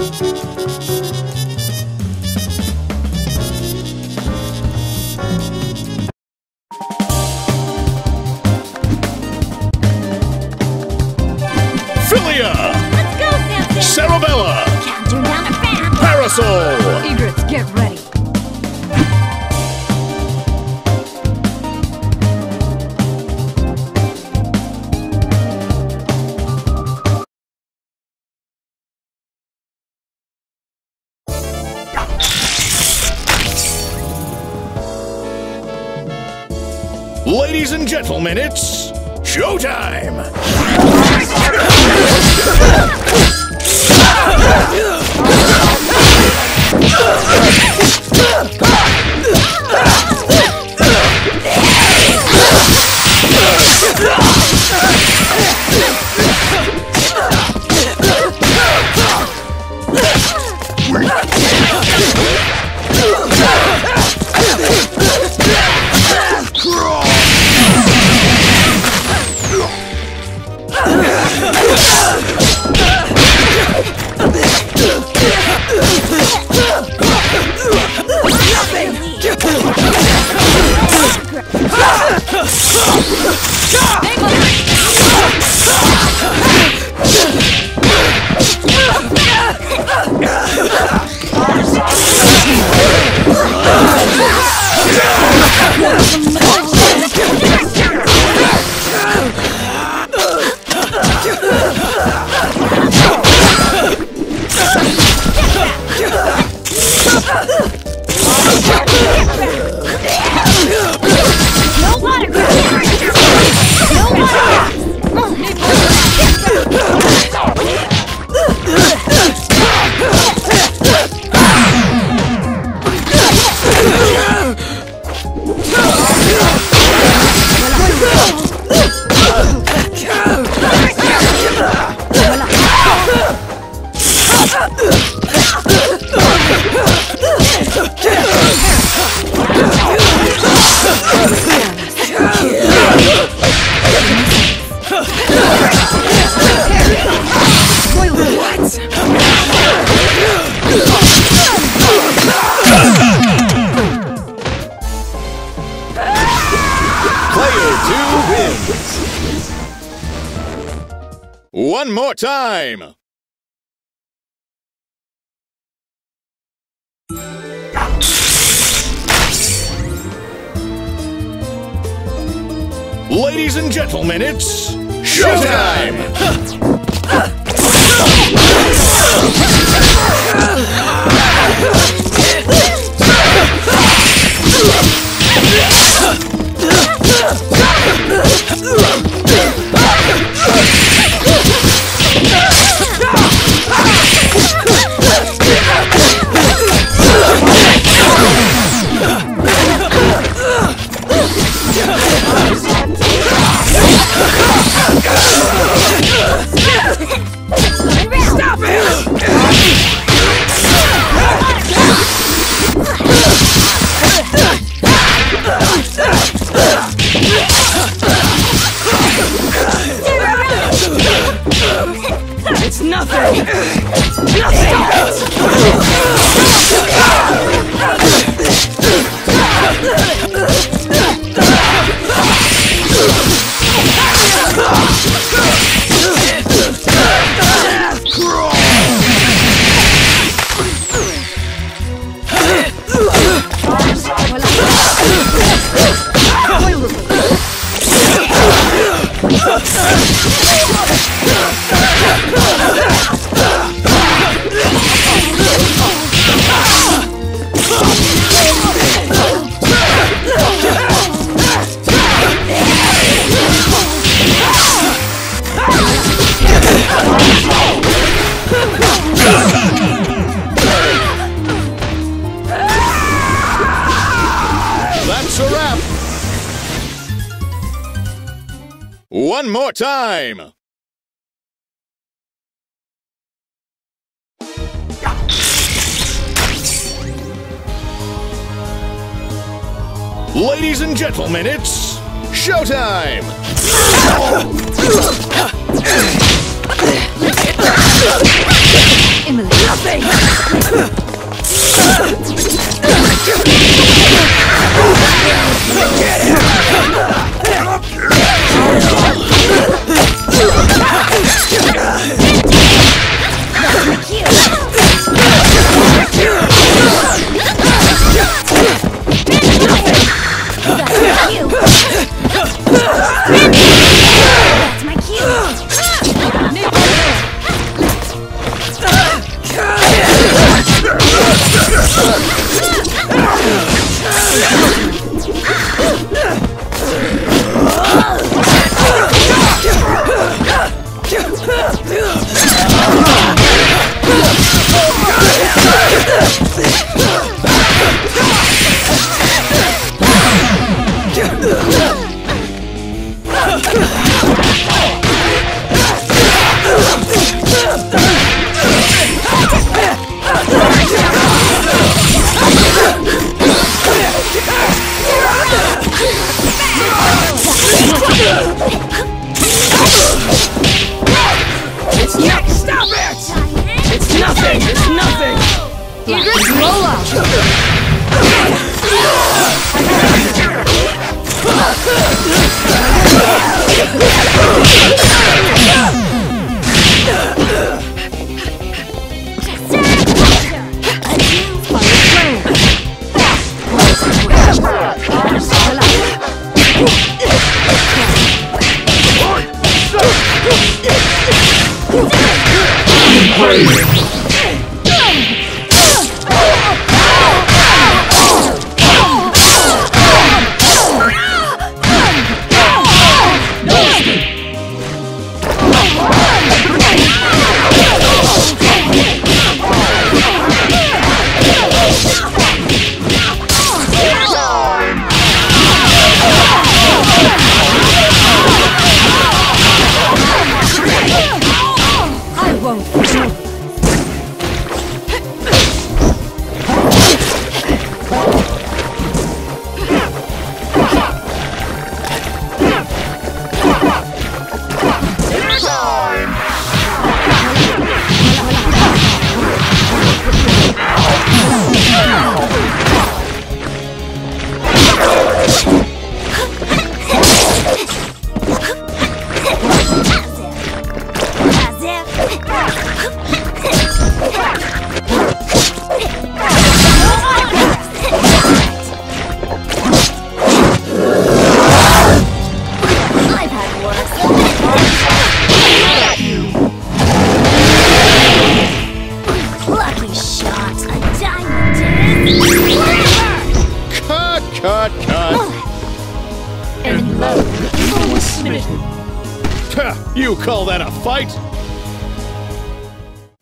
Filia! Let's go, Samson! Cerebella! Counting down the fan! Parasoul! Egrets, get ready! Gentlemen, it's showtime! Time! Time! Ladies and gentlemen, it's showtime!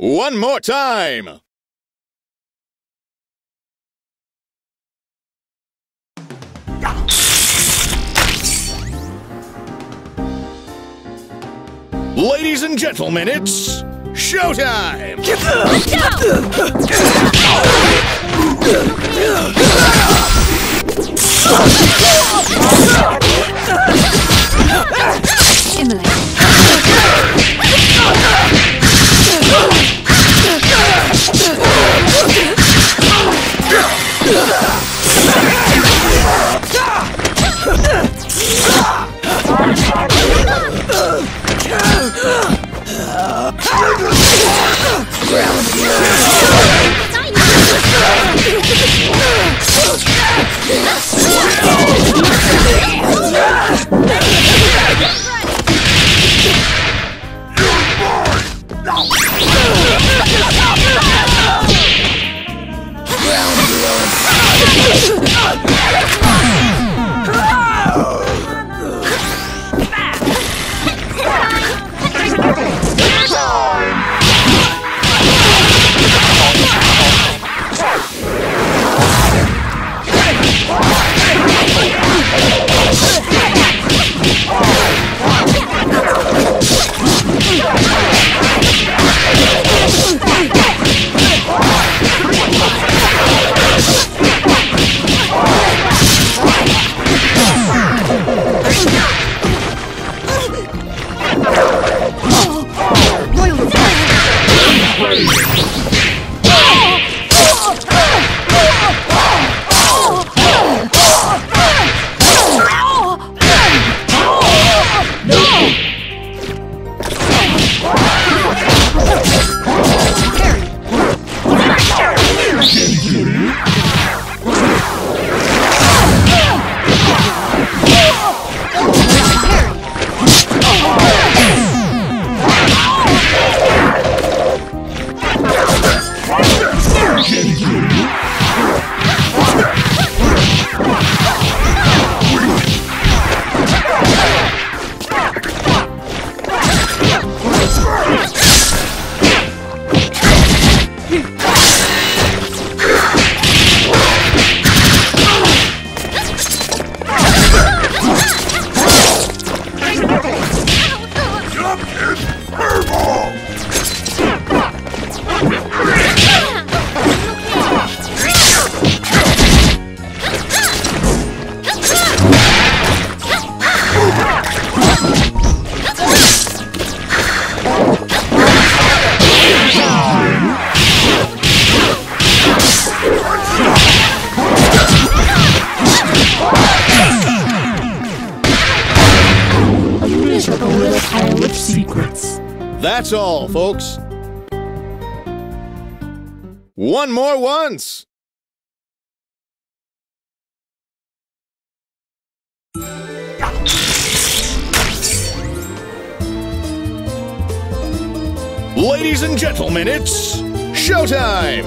One more time. Ladies and gentlemen, it's showtime! Emily. ground here. Yeah! One more once. Ladies and gentlemen, it's showtime!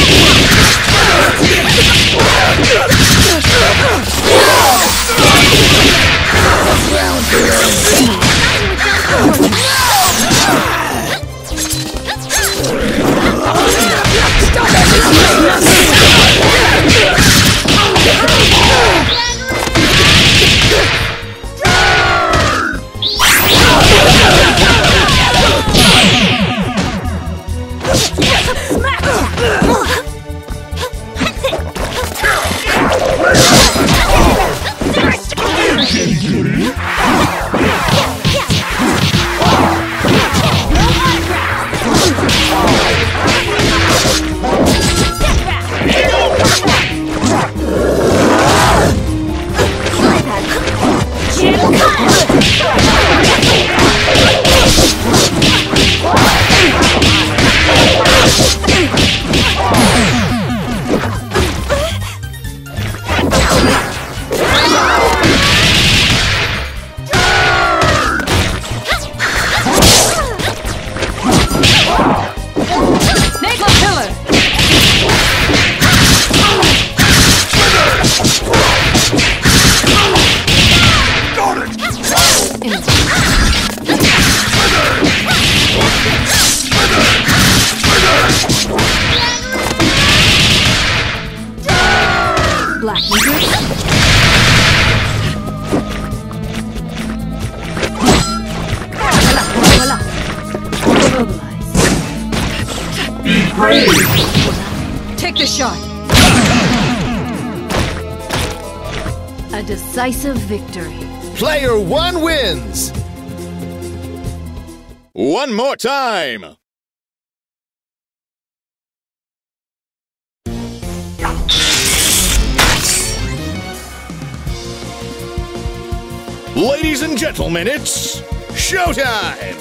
decisive victory. Player one wins! One more time! Ladies and gentlemen, it's showtime!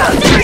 Enigma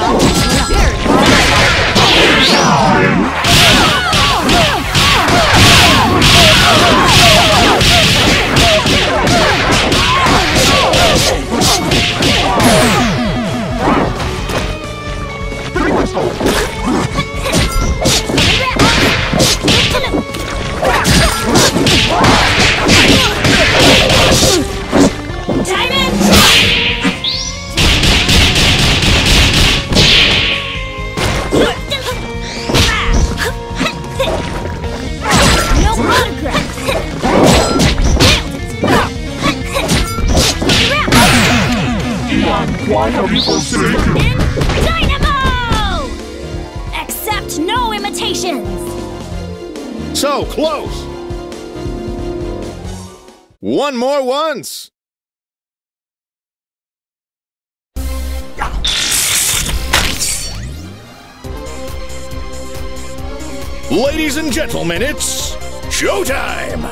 Oh, Close! One more once! Ladies and gentlemen, it's showtime!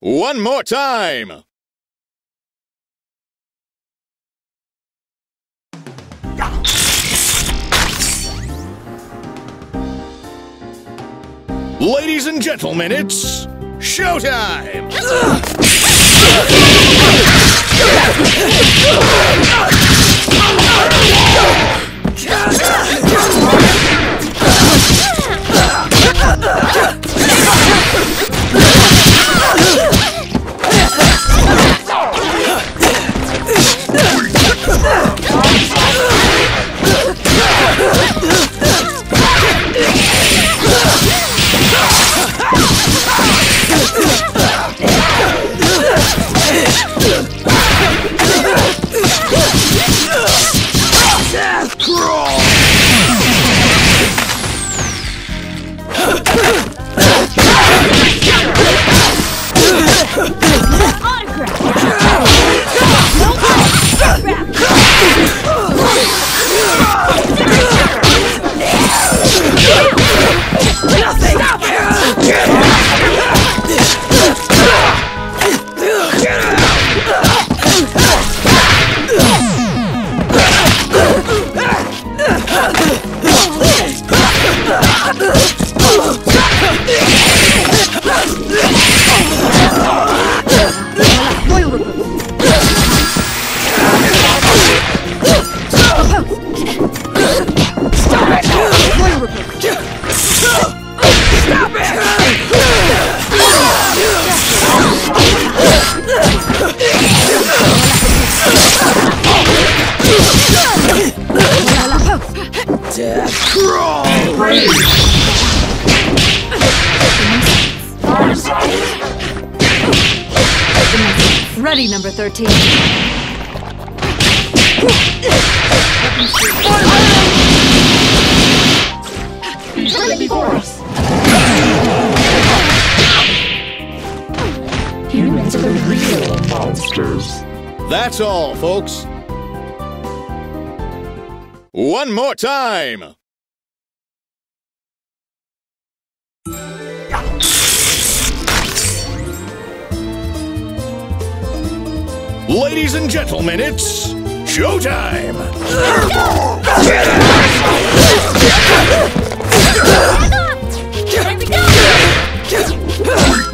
One more time. Ladies and gentlemen, it's showtime! Death Crawl! 13. Utility force. Humans are real monsters. That's all, folks. One more time. Ladies and gentlemen, it's showtime! Here we go!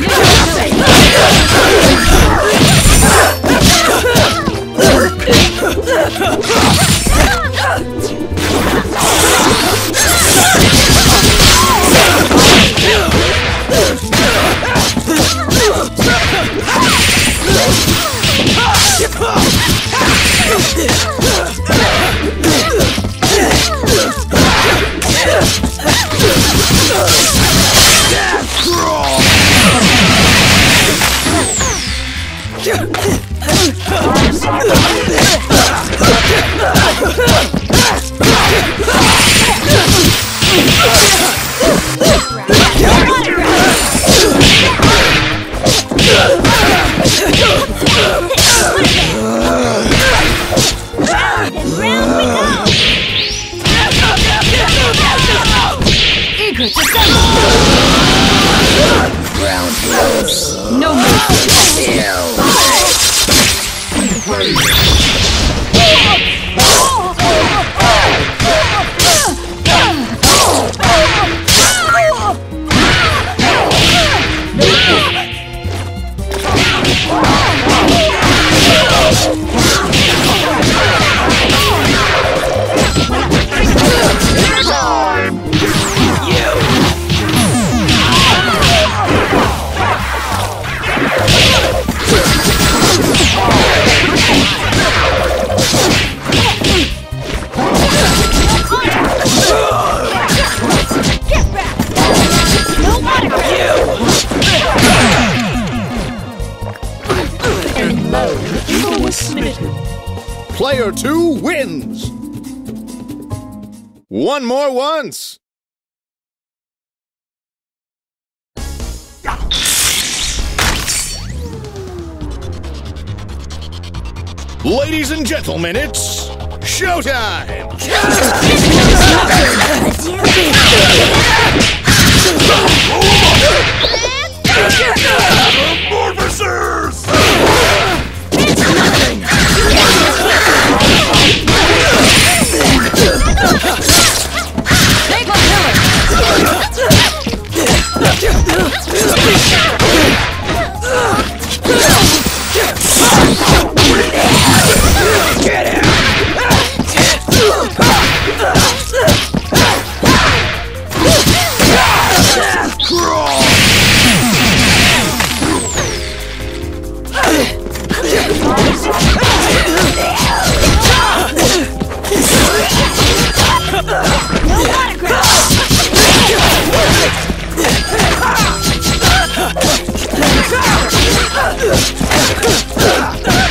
More once! Ladies and gentlemen, it's showtime! Take my pillar! Ah!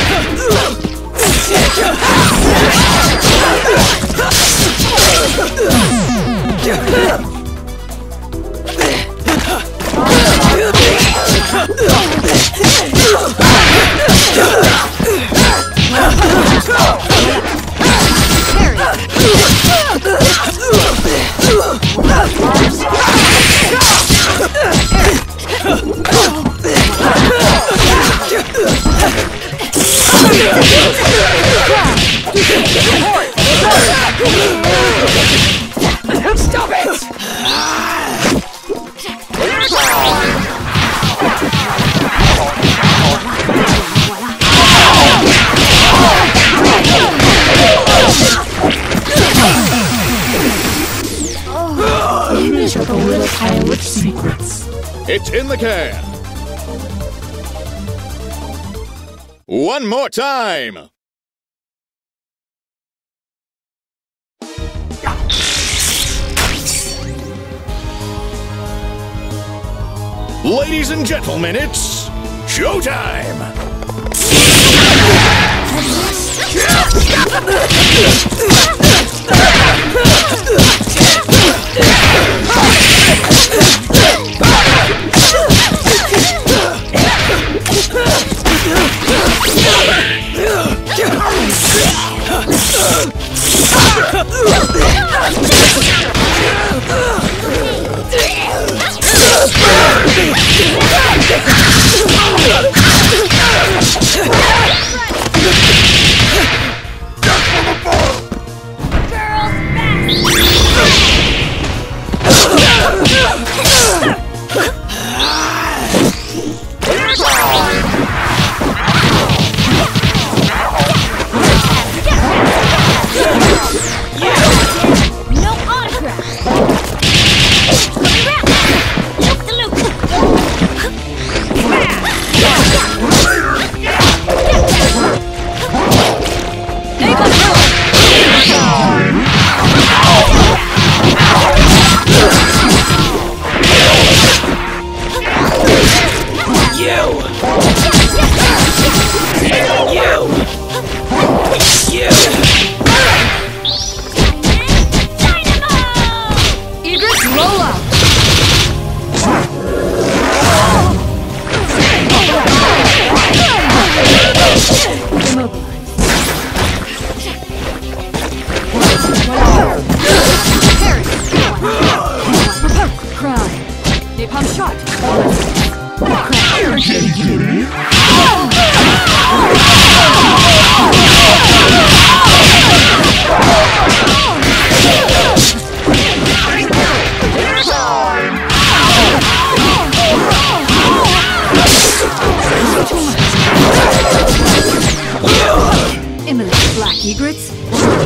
One more time! Ladies and gentlemen, it's showtime! No autograph. Look the loop. They got killer. Dynamo! Egrets, roll out. Immobilized. Parry. Cry. Napalm shot. Imminent black egrets.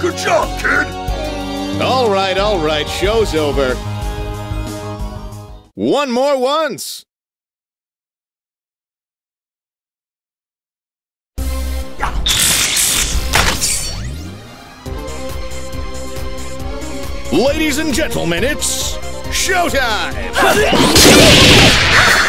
Good job, kid! Alright, alright, show's over. One more once! Ladies and gentlemen, it's showtime!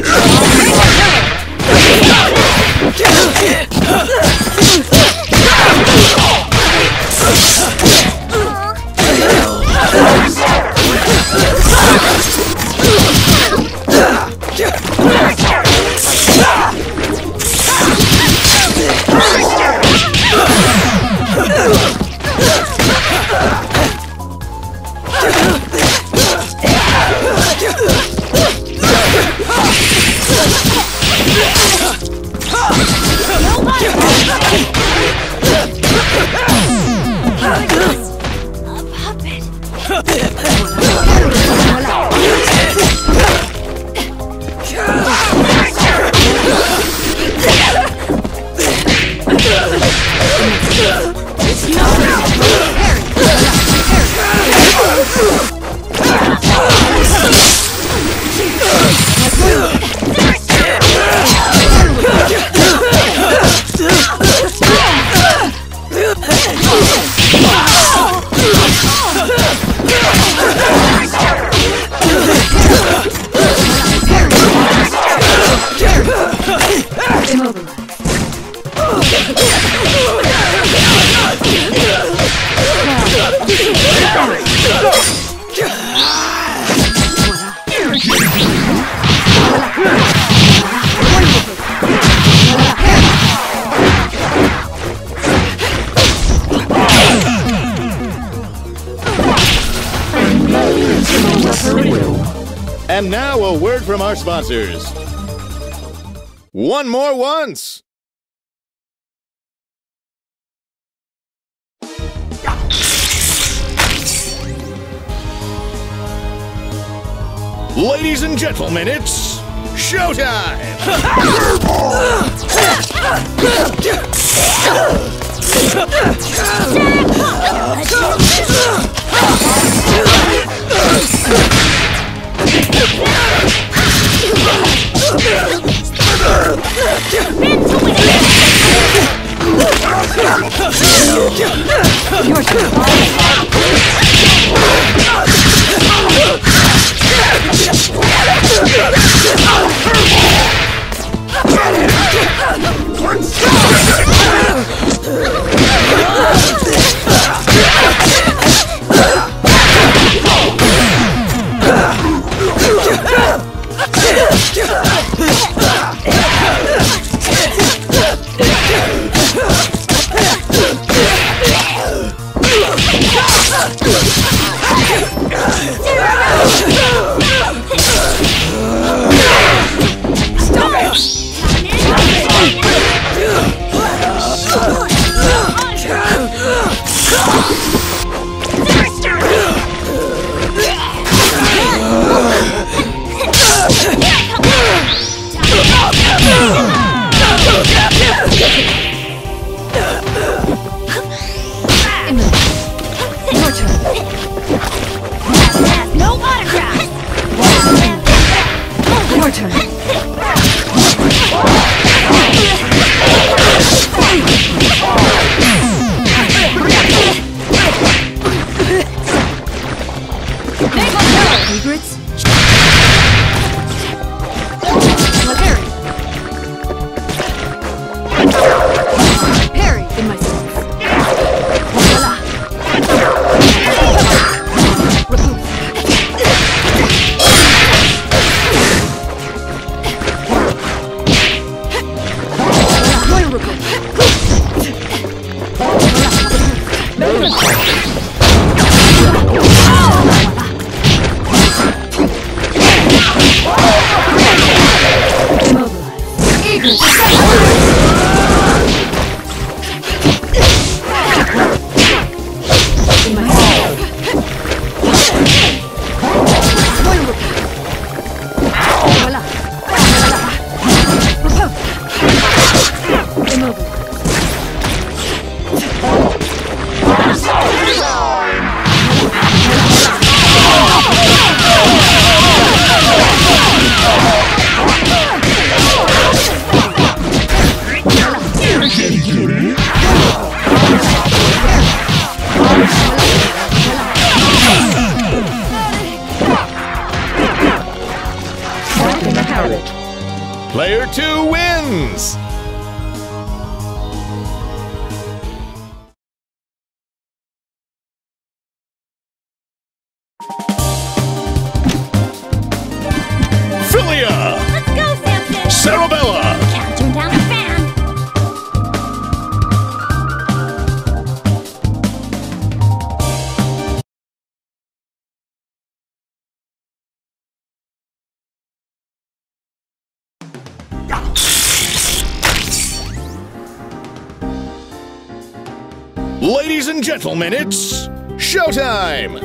A And now a word from our sponsors. One more once. Ladies and gentlemen, it's showtime! Your wins! And gentlemen, it's showtime!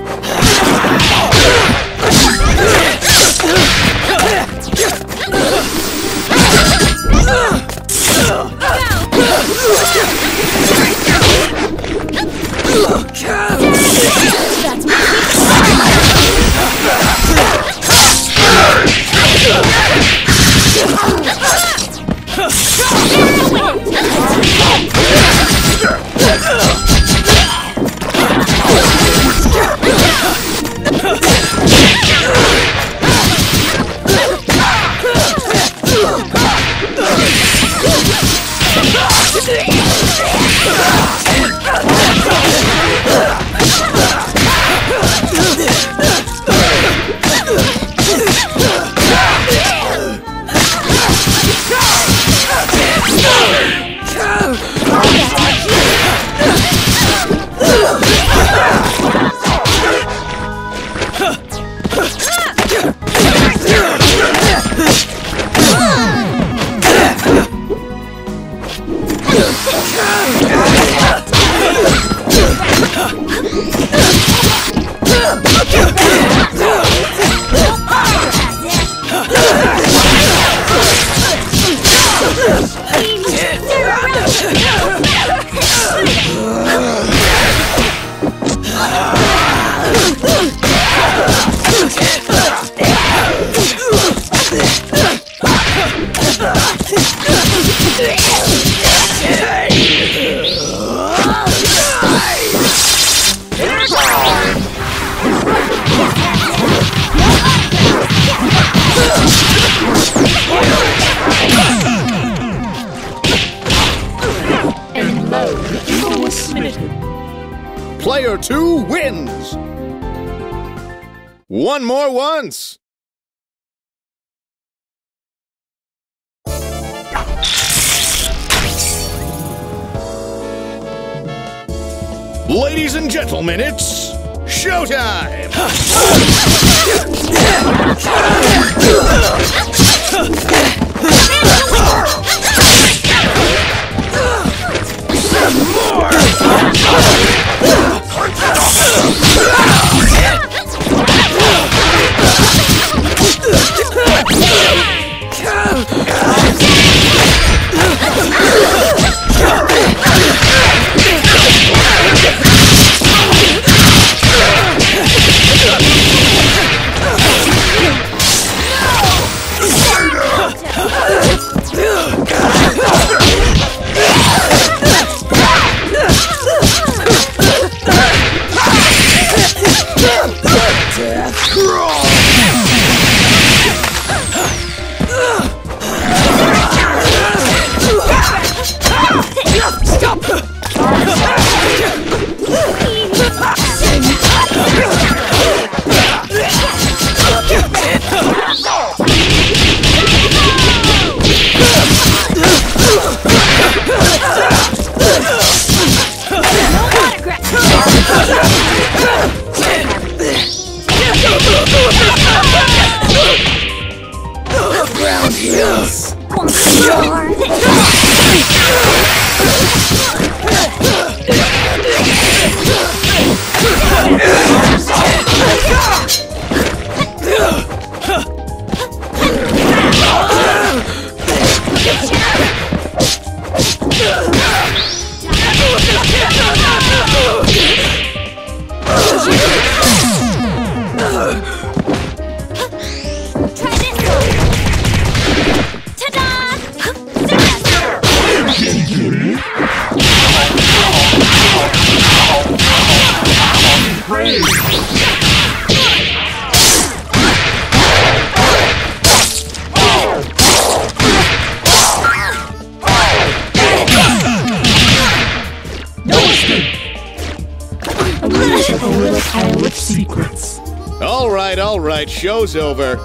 Right, show's over.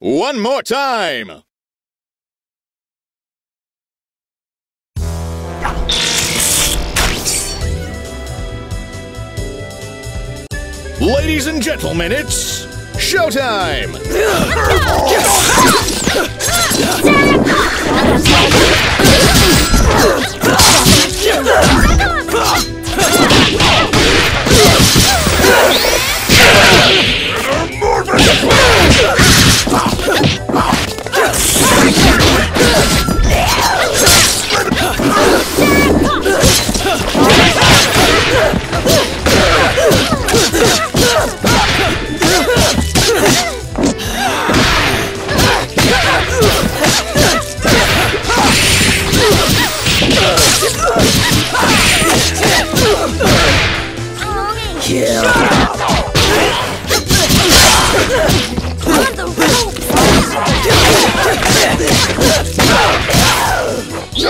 One more time. Ladies and gentlemen, it's showtime! kill. Yeah. It's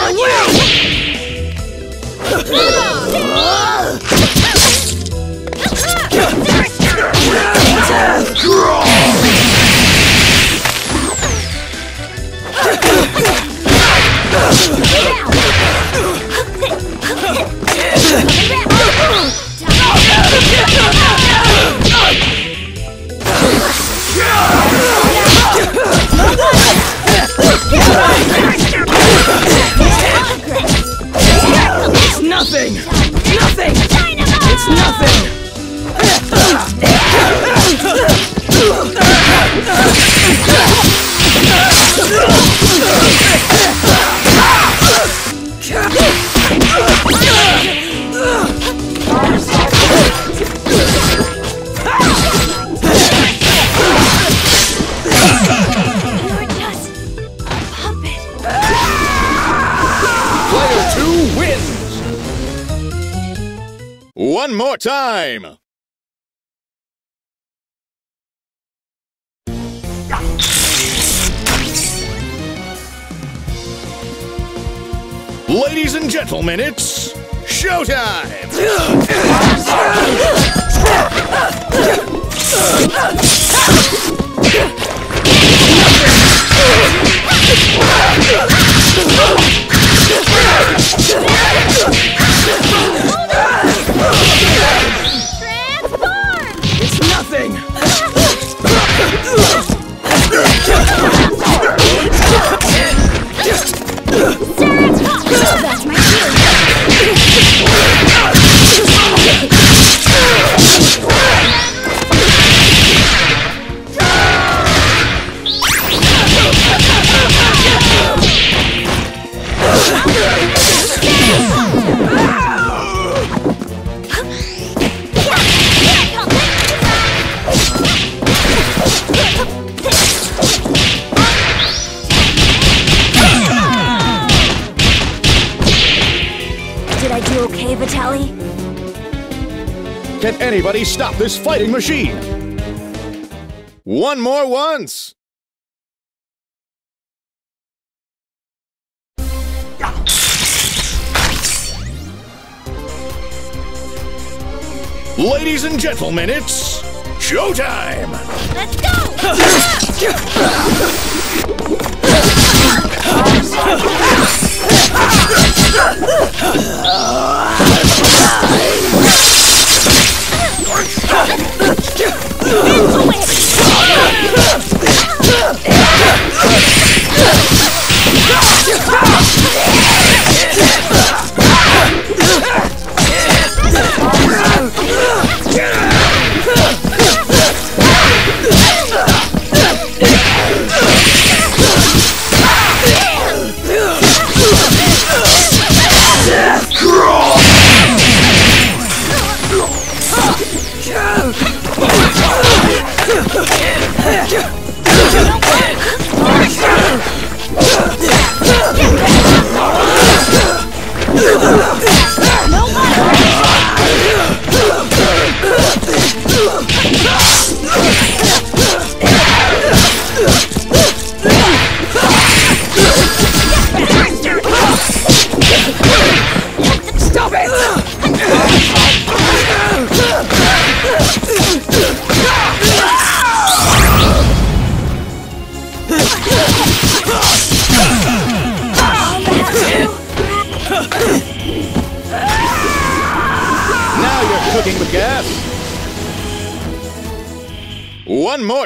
gentlemen, it's showtime! Transform! It's nothing! That's this fighting machine. One more once. Ladies and gentlemen, it's showtime! Let's go! Into it!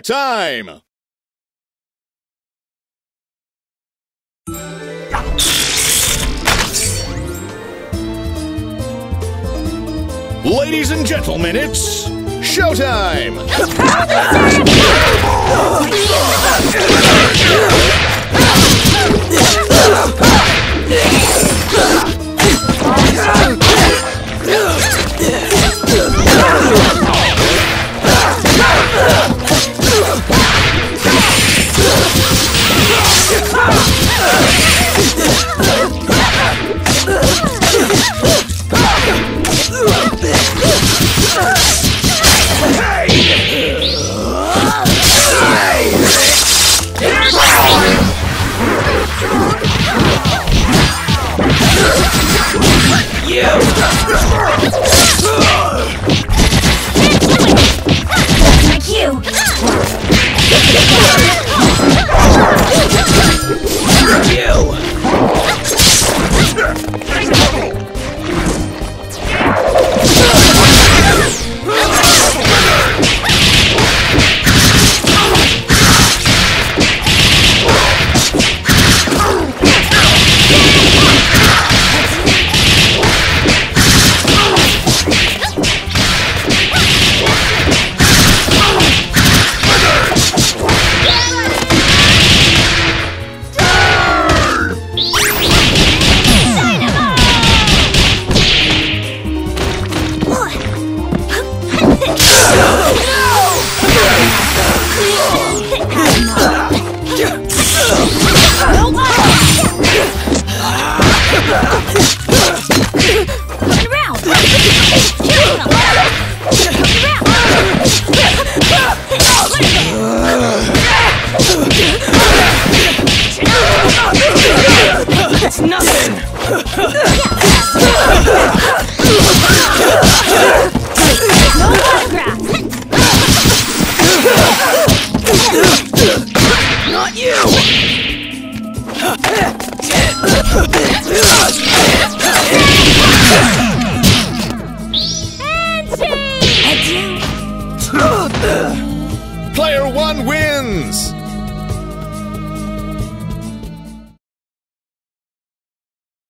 Time. Ladies and gentlemen, it's showtime! Yeah.